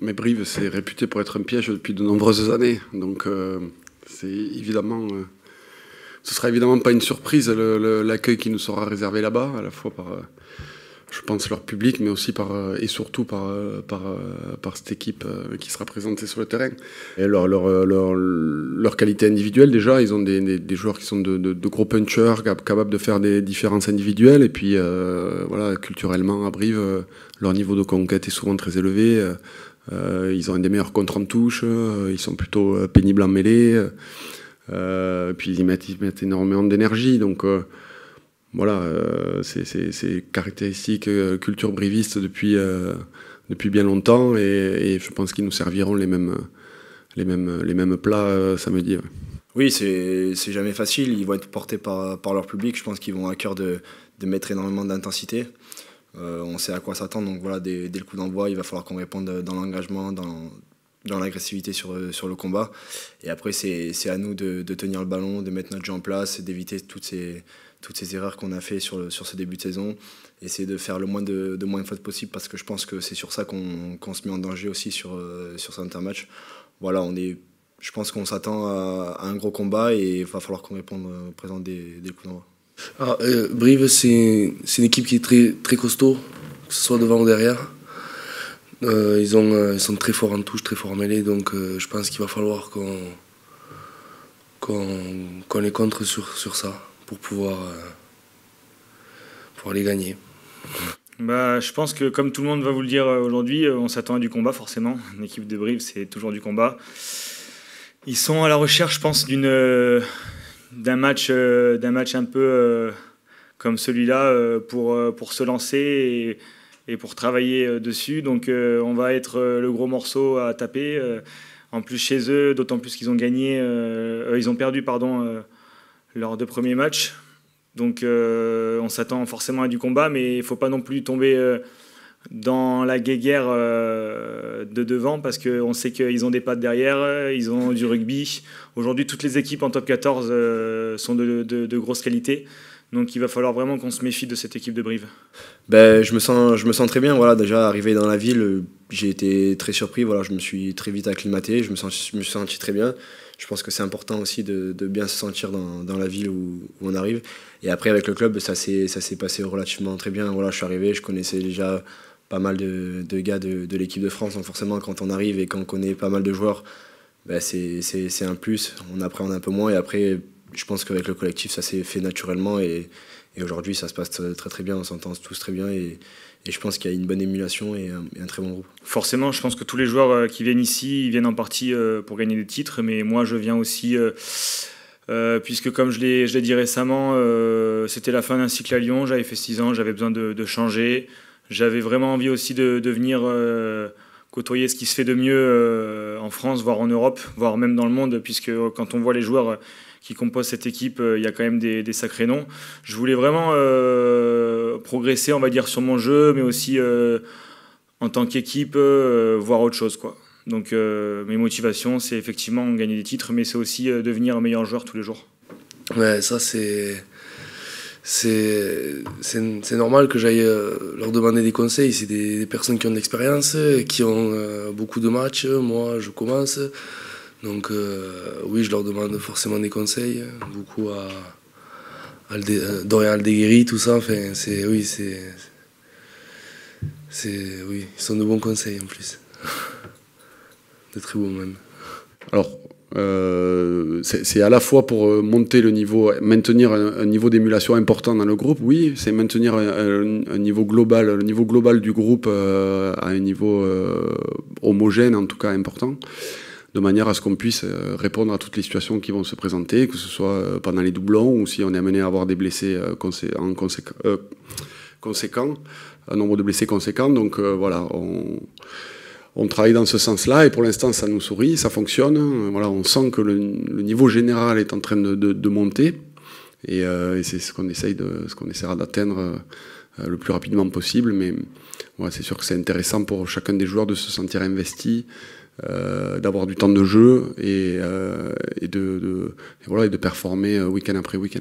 Mais Brive, c'est réputé pour être un piège depuis de nombreuses années. Donc, c'est évidemment. ce sera évidemment pas une surprise l'accueil qui nous sera réservé là-bas, à la fois par je pense, leur public, mais aussi par, euh, et surtout par, euh, par, euh, par cette équipe qui sera présentée sur le terrain. Et leur, leur, leur, leur qualité individuelle, déjà, ils ont des, des, joueurs qui sont de, de, gros punchers, capables de faire des différences individuelles. Et puis, voilà, culturellement, à Brive, leur niveau de conquête est souvent très élevé. Ils ont un des meilleurs contre en touche, ils sont plutôt pénibles en mêlée. puis, ils mettent, mettent énormément d'énergie. Donc, voilà, euh, c'est caractéristique euh, culture briviste depuis, euh, depuis bien longtemps et, je pense qu'ils nous serviront les mêmes, les mêmes, les mêmes plats samedi. Oui, c'est jamais facile. Ils vont être portés par, par leur public. Je pense qu'ils vont à cœur de, de mettre énormément d'intensité. On sait à quoi s'attendre. Donc voilà, dès, dès le coup d'envoi, il va falloir qu'on réponde dans l'engagement, dans, dans l'agressivité sur, sur le combat. Et après, c'est à nous de, tenir le ballon, de mettre notre jeu en place, d'éviter toutes ces, toutes ces erreurs qu'on a fait sur, sur ce début de saison. Essayer de faire le moins de, moins de fautes possible parce que je pense que c'est sur ça qu'on se met en danger aussi sur, euh, sur certains matchs. Voilà, on est, je pense qu'on s'attend à, un gros combat et il va falloir qu'on réponde euh, présent des, des coups d'envoi. Ah, euh, Brive, c'est une équipe qui est très, très costaud, que ce soit devant ou derrière. ils, ont, ils sont très forts en touche, très forts en mêlée, donc je pense qu'il va falloir qu'on qu'on les contre sur, sur ça pour pouvoir, euh, pour les gagner. Bah, je pense que comme tout le monde va vous le dire euh, aujourd'hui, euh, on s'attend à du combat forcément. Une équipe de Brive, c'est toujours du combat. Ils sont à la recherche, je pense, d'une d'un match d'un match un peu comme celui-là pour pour se lancer et, pour travailler dessus. Donc on va être le gros morceau à taper. En plus chez eux, d'autant plus qu'ils ont gagné, ils ont perdu pardon leurs deux premiers matchs. Donc euh, on s'attend forcément à du combat, mais il ne faut pas non plus tomber euh, dans la guéguerre euh, de devant parce qu'on sait qu'ils ont des pattes derrière, ils ont du rugby. Aujourd'hui, toutes les équipes en top 14 sont de, de, grosse qualité. Donc il va falloir vraiment qu'on se méfie de cette équipe de Brive. Ben, je, me sens, je me sens très bien. Voilà, déjà arrivé dans la ville, j'ai été très surpris. Voilà, je me suis très vite acclimaté, je me, suis senti très bien je pense que c'est important aussi de, de, bien se sentir dans, la ville où, où, on arrive. Et après, avec le club, ça s'est passé relativement très bien. Voilà, je suis arrivé, je connaissais déjà pas mal de, gars de, l'équipe de France. Donc forcément, quand on arrive et qu'on connaît pas mal de joueurs, ben c'est un plus. On appréhende un peu moins. Et après, je pense qu'avec le collectif, ça s'est fait naturellement. Et, aujourd'hui, ça se passe très très bien. On s'entend tous très bien. Et, et je pense qu'il y a une bonne émulation et un, très bon groupe. Forcément, je pense que tous les joueurs euh, qui viennent ici, ils viennent en partie euh, pour gagner des titres, mais moi je viens aussi, euh, puisque comme je l'ai dit récemment, c'était la fin d'un cycle à Lyon, j'avais fait 6 ans, j'avais besoin de, changer, j'avais vraiment envie aussi de, de venir côtoyer ce qui se fait de mieux en France, voire en Europe, voire même dans le monde, puisque quand on voit les joueurs qui composent cette équipe, il y a quand même des, sacrés noms. Je voulais vraiment progresser, on va dire, sur mon jeu, mais aussi euh, en tant qu'équipe, euh, voir autre chose. Quoi. Donc euh, mes motivations, c'est effectivement gagner des titres, mais c'est aussi devenir un meilleur joueur tous les jours. Ouais, ça c'est... C'est, normal que j'aille leur demander des conseils. C'est des, personnes qui ont de l'expérience, qui ont beaucoup de matchs. Moi, je commence. Donc, oui, je leur demande forcément des conseils. Beaucoup à, Alde, Dorian Aldeguerri, tout ça, enfin, c'est, oui, c'est, c'est, oui, ils sont de bons conseils en plus. de très bons même. Alors, euh, c'est à la fois pour euh, monter le niveau, maintenir un, niveau d'émulation important dans le groupe, oui, c'est maintenir un, niveau global, le niveau global du groupe euh, à un niveau homogène, en tout cas important de manière à ce qu'on puisse répondre à toutes les situations qui vont se présenter, que ce soit pendant les doublons ou si on est amené à avoir des blessés euh, en conséquent, un nombre de blessés conséquent. Donc voilà, on, travaille dans ce sens-là et pour l'instant ça nous sourit, ça fonctionne. On sent que le, niveau général est en train de, monter et, c'est ce qu'on essaye essaiera d'atteindre le plus rapidement possible. Mais c'est sûr que c'est intéressant pour chacun des joueurs de se sentir investi. Euh, d'avoir du temps de jeu et, euh, de, et de performer euh, week-end après week-end.